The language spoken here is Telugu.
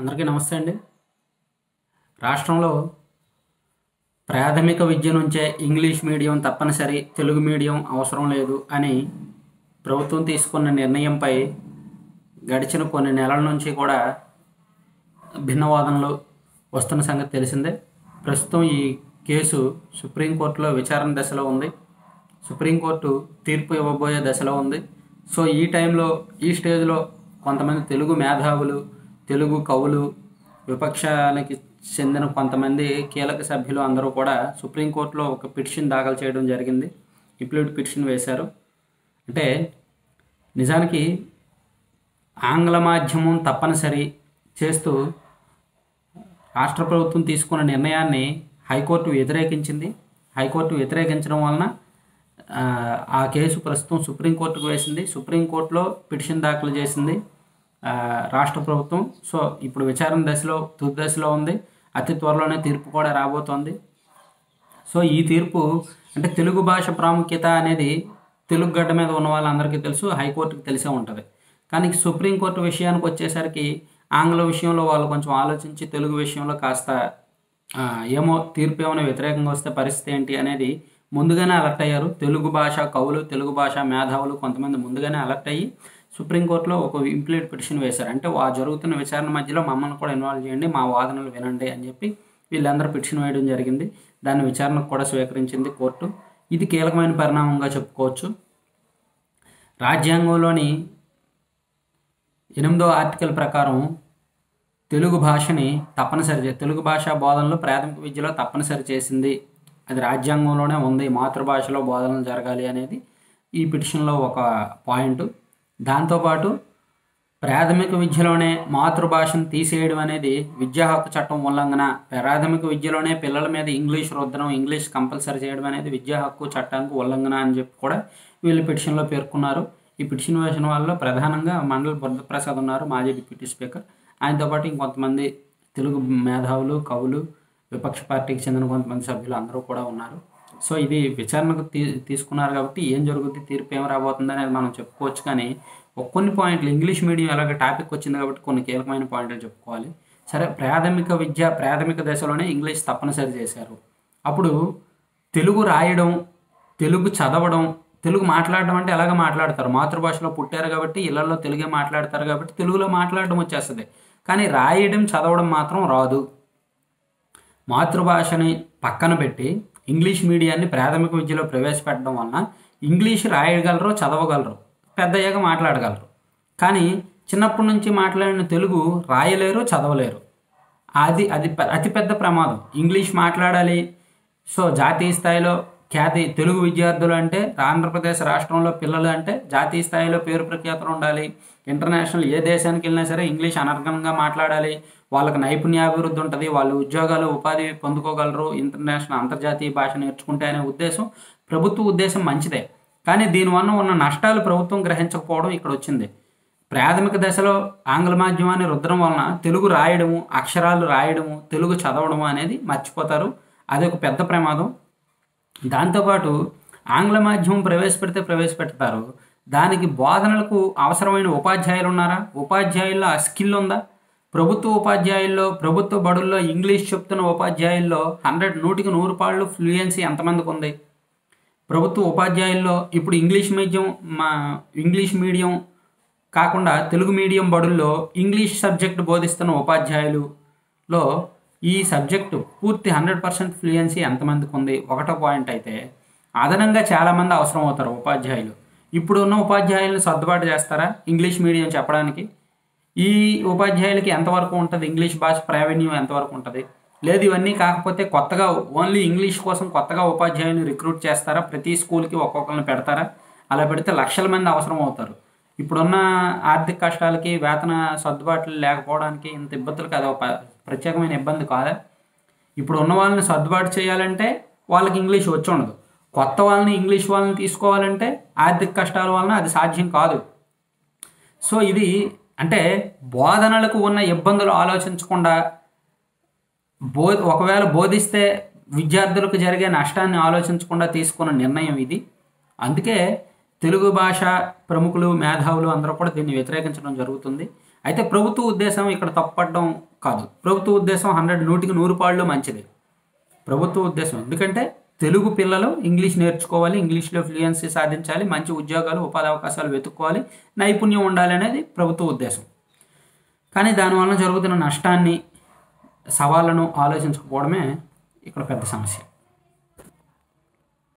అందరికీ నమస్తే అండి. రాష్ట్రంలో ప్రాథమిక విద్య నుంచే ఇంగ్లీష్ మీడియం తప్పనిసరి తెలుగు మీడియం అవసరం లేదు అని ప్రభుత్వం తీసుకున్న నిర్ణయంపై గడిచిన కొన్ని నెలల నుంచి కూడా భిన్నవాదనలు వస్తున్న సంగతి తెలిసిందే. ప్రస్తుతం ఈ కేసు సుప్రీంకోర్టులో విచారణ దశలో ఉంది. సుప్రీంకోర్టు తీర్పు ఇవ్వబోయే దశలో ఉంది. సో ఈ టైంలో ఈ స్టేజ్లో కొంతమంది తెలుగు మేధావులు తెలుగు కవులు విపక్షానికి చెందిన కొంతమంది కీలక సభ్యులు అందరూ కూడా సుప్రీంకోర్టులో ఒక పిటిషన్ దాఖలు చేయడం జరిగింది. ఇంప్లీడ్ పిటిషన్ వేశారు. అంటే నిజానికి ఆంగ్ల మాధ్యమం తప్పనిసరి చేస్తూ రాష్ట్ర ప్రభుత్వం తీసుకున్న నిర్ణయాన్ని హైకోర్టు వ్యతిరేకించింది. హైకోర్టు వ్యతిరేకించడం వలన ఆ, కేసు ప్రస్తుతం సుప్రీంకోర్టుకు వేసింది. సుప్రీంకోర్టులో పిటిషన్ దాఖలు చేసింది. రాష్ట్ర ప్రభుత్వం. సో ఇప్పుడు విచారణ దశలో తుది దశలో ఉంది. అతి త్వరలోనే తీర్పు కూడా రాబోతోంది. సో ఈ తీర్పు అంటే తెలుగు భాష ప్రాముఖ్యత అనేది తెలుగు గడ్డ మీద ఉన్న వాళ్ళందరికీ తెలుసు హైకోర్టుకి తెలిసే ఉంటుంది. కానీ సుప్రీంకోర్టు విషయానికి వచ్చేసరికి ఆంగ్ల విషయంలో వాళ్ళు కొంచెం ఆలోచించి తెలుగు విషయంలో కాస్త ఏమో తీర్పు ఏమైనా వ్యతిరేకంగా వస్తే పరిస్థితి ఏంటి అనేది ముందుగానే అలర్ట్ అయ్యారు. తెలుగు భాష కవులు తెలుగు భాష మేధావులు కొంతమంది ముందుగానే అలర్ట్ అయ్యి సుప్రీంకోర్టులో ఒక ఇంప్లీట్ పిటిషన్ వేశారు. అంటే ఆ జరుగుతున్న విచారణ మధ్యలో మమ్మల్ని కూడా ఇన్వాల్వ్ చేయండి మా వాదనలు వినండి అని చెప్పి వీళ్ళందరూ పిటిషన్ వేయడం జరిగింది. దాన్ని విచారణకు కూడా స్వీకరించింది కోర్టు. ఇది కీలకమైన పరిణామంగా చెప్పుకోవచ్చు. రాజ్యాంగంలోని ఎనిమిదో ఆర్టికల్ ప్రకారం తెలుగు భాషని తప్పనిసరి తెలుగు భాష బోధనలు ప్రాథమిక విద్యలో తప్పనిసరి చేసింది. అది రాజ్యాంగంలోనే ఉంది మాతృభాషలో బోధనలు జరగాలి అనేది ఈ పిటిషన్లో ఒక పాయింట్. దాంతోపాటు ప్రాథమిక విద్యలోనే మాతృభాషను తీసేయడం అనేది విద్యా హక్కు చట్టం ఉల్లంఘన. ప్రాథమిక విద్యలోనే పిల్లల మీద ఇంగ్లీష్ రుద్దడం ఇంగ్లీష్ కంపల్సరీ చేయడం అనేది విద్యా హక్కు చట్టానికి ఉల్లంఘన అని చెప్పి కూడా వీళ్ళు పిటిషన్లో పేర్కొన్నారు. ఈ పిటిషన్ వేసిన వాళ్ళలో ప్రధానంగా మండల బుద్ధప్రసాద్ ఉన్నారు మాజీ డిప్యూటీ స్పీకర్. ఆయనతో పాటు ఇంకొంతమంది తెలుగు మేధావులు కవులు విపక్ష పార్టీకి చెందిన కొంతమంది సభ్యులు అందరూ కూడా ఉన్నారు. సో ఇది విచారణకు తీ తీసుకున్నారు కాబట్టి ఏం జరుగుతుంది తీర్పు ఏం రాబోతుంది అనేది మనం చెప్పుకోవచ్చు. కానీ కొన్ని పాయింట్లు ఇంగ్లీష్ మీడియం అలాగే టాపిక్ వచ్చింది కాబట్టి కొన్ని కీలకమైన పాయింట్లు చెప్పుకోవాలి. సరే ప్రాథమిక విద్య ప్రాథమిక దశలోనే ఇంగ్లీష్ తప్పనిసరి చేశారు. అప్పుడు తెలుగు రాయడం తెలుగు చదవడం తెలుగు మాట్లాడడం అంటే ఎలాగ మాట్లాడతారు? మాతృభాషలో పుట్టారు కాబట్టి ఇళ్ళలో తెలుగే మాట్లాడతారు కాబట్టి తెలుగులో మాట్లాడడం వచ్చేస్తుంది. కానీ రాయడం చదవడం మాత్రం రాదు. మాతృభాషని పక్కన పెట్టి ఇంగ్లీష్ మీడియాన్ని ప్రాథమిక విద్యలో ప్రవేశపెట్టడం వలన ఇంగ్లీష్ రాయగలరు చదవగలరు పెద్దయ్యాక మాట్లాడగలరు. కానీ చిన్నప్పటి నుంచి మాట్లాడిన తెలుగు రాయలేరు చదవలేరు. అది అది అతిపెద్ద ప్రమాదం. ఇంగ్లీష్ మాట్లాడాలి. సో జాతీయ స్థాయిలో ఖ్యాతి తెలుగు విద్యార్థులు అంటే ఆంధ్రప్రదేశ్ రాష్ట్రంలో పిల్లలు అంటే జాతీయ స్థాయిలో పేరు ప్రఖ్యాతులు ఉండాలి. ఇంటర్నేషనల్ ఏ దేశానికి వెళ్ళినా సరే ఇంగ్లీష్ అనర్గంగా మాట్లాడాలి. వాళ్ళకి నైపుణ్యాభివృద్ధి ఉంటుంది. వాళ్ళు ఉద్యోగాలు ఉపాధి పొందుకోగలరు. ఇంటర్నేషనల్ అంతర్జాతీయ భాష నేర్చుకుంటే అనే ఉద్దేశం ప్రభుత్వ ఉద్దేశం మంచిదే. కానీ దీనివల్ల ఉన్న నష్టాలు ప్రభుత్వం గ్రహించకపోవడం ఇక్కడ వచ్చింది. ప్రాథమిక దశలో ఆంగ్ల మాధ్యమాన్ని రుద్దడం వలన తెలుగు రాయడము అక్షరాలు రాయడము తెలుగు చదవడము అనేది మర్చిపోతారు. అది ఒక పెద్ద ప్రమాదం. దాంతోపాటు ఆంగ్ల మాధ్యమం ప్రవేశపెడితే ప్రవేశపెడతారు. దానికి బోధనలకు అవసరమైన ఉపాధ్యాయులు ఉన్నారా? ఉపాధ్యాయుల్లో ఆ స్కిల్ ఉందా? ప్రభుత్వ ఉపాధ్యాయుల్లో ప్రభుత్వ బడుల్లో ఇంగ్లీష్ చెప్తున్న ఉపాధ్యాయుల్లో హండ్రెడ్ నూటికి నూరు పాళ్ళు ఫ్లూయెన్సీ ఎంతమందికి ఉంది? ప్రభుత్వ ఉపాధ్యాయుల్లో ఇప్పుడు ఇంగ్లీష్ మీడియం మా ఇంగ్లీష్ మీడియం కాకుండా తెలుగు మీడియం బడుల్లో ఇంగ్లీష్ సబ్జెక్ట్ బోధిస్తున్న ఉపాధ్యాయులులో ఈ సబ్జెక్టు పూర్తి హండ్రెడ్ పర్సెంట్ ఫ్లూయెన్సీ ఎంతమందికి ఉంది ఒకటో పాయింట్ అయితే అదనంగా చాలామంది అవసరం అవుతారు ఉపాధ్యాయులు. ఇప్పుడు ఉన్న ఉపాధ్యాయులను సర్దుబాటు చేస్తారా? ఇంగ్లీష్ మీడియం చెప్పడానికి? ఈ ఉపాధ్యాయులకి ఎంతవరకు ఉంటుంది? ఇంగ్లీష్ భాష ప్రావీణ్యం ఎంతవరకు ఉంటుంది? లేదు ఇవన్నీ కాకపోతే కొత్తగా ఓన్లీ ఇంగ్లీష్ కోసం కొత్తగా ఉపాధ్యాయులు రిక్రూట్ చేస్తారా? ప్రతి స్కూల్కి ఒక్కొక్కరిని పెడతారా? అలా పెడితే లక్షల మంది అవసరం అవుతారు ఇప్పుడున్న ఆర్థిక కష్టాలకి వేతన సర్దుబాట్లు లేకపోవడానికి ఇంత ఇబ్బందులకు అది ఒక ప్రత్యేకమైన ఇబ్బంది కాదా ఇప్పుడు ఉన్న వాళ్ళని సర్దుబాటు చేయాలంటే వాళ్ళకి ఇంగ్లీష్ వచ్చి ఉండదు కొత్త వాళ్ళని ఇంగ్లీష్ వాళ్ళని తీసుకోవాలంటే ఆర్థిక కష్టాల వలన అది సాధ్యం కాదు. సో ఇది అంటే బోధనలకు ఉన్న ఇబ్బందులు ఆలోచించకుండా బో ఒకవేళ బోధిస్తే విద్యార్థులకు జరిగే నష్టాన్ని ఆలోచించకుండా తీసుకున్న నిర్ణయం ఇది. అందుకే తెలుగు భాష ప్రముఖులు మేధావులు అందరూ కూడా దీన్ని వ్యతిరేకించడం జరుగుతుంది. అయితే ప్రభుత్వ ఉద్దేశం ఇక్కడ తప్పడం కాదు. ప్రభుత్వ ఉద్దేశం హండ్రెడ్ నూటికి నూరు పాళ్ళు మంచిది. ప్రభుత్వ ఉద్దేశం. ఎందుకంటే తెలుగు పిల్లలు ఇంగ్లీష్ నేర్చుకోవాలి ఇంగ్లీష్లో ఫ్లూయెన్సీ సాధించాలి మంచి ఉద్యోగాలు ఉపాధి అవకాశాలు వెతుక్కోవాలి నైపుణ్యం ఉండాలి అనేది ప్రభుత్వ ఉద్దేశం. కానీ దానివల్ల జరుగుతున్న నష్టాన్ని సవాళ్ళను ఆలోచించకపోవడమే ఇక్కడ పెద్ద సమస్య.